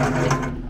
Thank dạ. you.